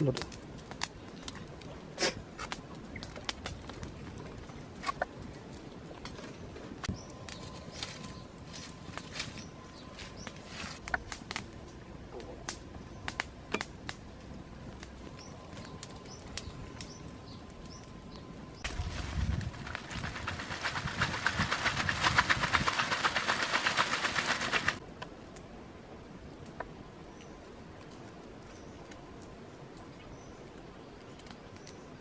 Вот